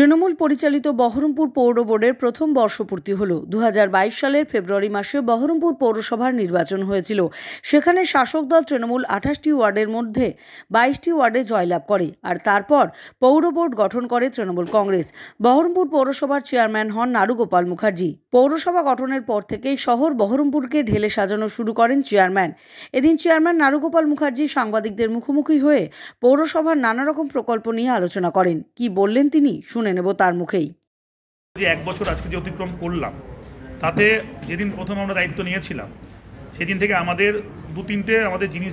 তৃণমূল পরিচালিত বহরমপুর পৌর বোর্ডের প্রথম বর্ষপূর্তি হল। দু হাজার বাইশ সালের ফেব্রুয়ারি মাসে বহরমপুর পৌরসভার নির্বাচন হয়েছিল। সেখানে শাসক দল তৃণমূল আঠাশটি ওয়ার্ডের মধ্যে বাইশটি ওয়ার্ডে জয়লাভ করে আর তারপর পৌর বোর্ড গঠন করে তৃণমূল কংগ্রেস। বহরমপুর পৌরসভার চেয়ারম্যান হন নারুগোপাল মুখার্জি। পৌরসভা গঠনের পর থেকেই শহর বহরমপুরকে ঢেলে সাজানো শুরু করেন চেয়ারম্যান। এদিন চেয়ারম্যান নারুগোপাল মুখার্জি সাংবাদিকদের মুখোমুখি হয়ে পৌরসভার নানা রকম প্রকল্প নিয়ে আলোচনা করেন। কি বললেন তিনি শুনে নেব তার মুখেই। যে এক বছর আজকে যে অতিক্রম করলাম, তাতে যেদিন প্রথম আমরা দায়িত্ব নিয়েছিলাম, সেদিন থেকে আমাদের দু তিনটে আমাদের জিনিস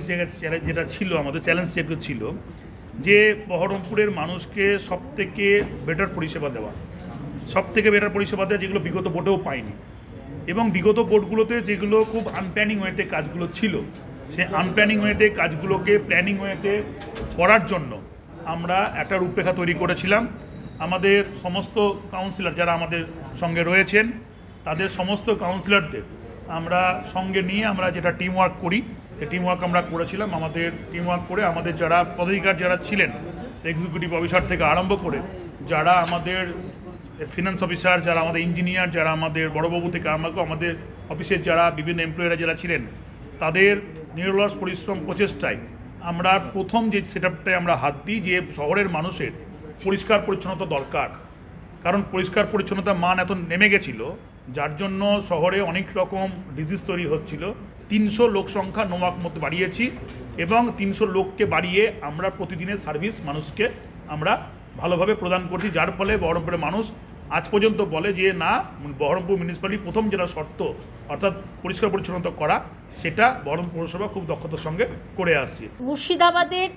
যেটা ছিল, আমাদের চ্যালেঞ্জ যেগুলো ছিল, যে বহরমপুরের মানুষকে সব থেকে বেটার পরিষেবা দেওয়া সব থেকে বেটার পরিষেবা দেওয়া যেগুলো বিগত বোর্ডেও পায়নি এবং বিগত বোর্ডগুলোতে যেগুলো খুব আনপ্ল্যানিং ওয়েতে কাজগুলো ছিল সে আনপ্ল্যানিং ওয়েতে কাজগুলোকে প্ল্যানিং ওয়েতে করার জন্য আমরা একটা রূপরেখা তৈরি করেছিলাম। আমাদের সমস্ত কাউন্সিলর যারা আমাদের সঙ্গে রয়েছেন, তাদের সমস্ত কাউন্সিলরদের আমরা সঙ্গে নিয়ে আমরা যেটা টিম ওয়ার্ক করি সেই টিম ওয়ার্ক আমরা করেছিলাম, আমাদের টিম ওয়ার্ক করে আমাদের যারা পদাধিকার যারা ছিলেন এক্সিকিউটিভ অফিসার থেকে আরম্ভ করে, যারা আমাদের ফিনান্স অফিসার যারা আমাদের ইঞ্জিনিয়ার যারা আমাদের বড়বাবু থেকে আরম্ভ আমাদের অফিসের যারা বিভিন্ন এমপ্লয়িরা যারা ছিলেন, তাদের নিরলস পরিশ্রম প্রচেষ্টায় আমরা প্রথম যে সেট আমরা হাত দিই, যে শহরের মানুষের পরিষ্কার পরিচ্ছন্নতা দরকার। কারণ পরিষ্কার পরিচ্ছন্নতার মান এত নেমে গেছিল, যার জন্য শহরে অনেক রকম ডিজিজ তৈরি হচ্ছিল। তিনশো লোক সংখ্যা নোমাক মতো বাড়িয়েছি এবং তিনশো লোককে বাড়িয়ে আমরা প্রতিদিনের সার্ভিস মানুষকে আমরা ভালোভাবে প্রদান করছি, যার ফলে বহরমপুরের মানুষ আজ পর্যন্ত বলে যে, না, বহরমপুর মিউনিসিপ্যালিটি প্রথম যেটা শর্ত, অর্থাৎ পরিষ্কার পরিচ্ছন্নতা করা, সেটা বহরমপুর পৌরসভা খুব দক্ষতার সঙ্গে করে আসছে। মুর্শিদাবাদের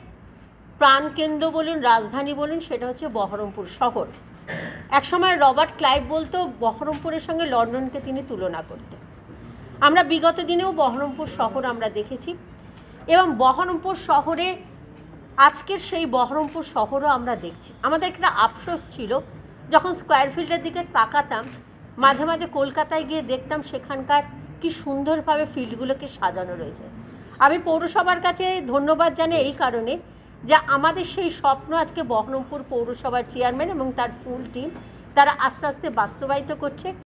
প্রাণকেন্দ্র বলুন, রাজধানী বলুন, সেটা হচ্ছে বহরমপুর শহর। একসময় রবার্ট ক্লাইভ বলতো, বহরমপুরের সঙ্গে লন্ডনকে তিনি তুলনা করতেন। আমরা বিগত দিনেও বহরমপুর শহর আমরা দেখেছি এবং বহরমপুর শহরে আজকের সেই বহরমপুর শহরও আমরা দেখছি। আমাদের একটা আফসোস ছিল, যখন স্কোয়ার ফিল্ডের দিকে তাকাতাম, মাঝে মাঝে কলকাতায় গিয়ে দেখতাম সেখানকার কি সুন্দরভাবে ফিল্ডগুলোকে সাজানো রয়েছে। আমি পৌরসভার কাছে ধন্যবাদ জানাই এই কারণে যে আমাদের সেই স্বপ্ন আজকে বহরমপুর পৌরসভার চেয়ারম্যান এবং তার ফুল টিম তারা আস্তে আস্তে বাস্তবায়িত করছে।